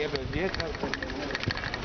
er bewirkt hat.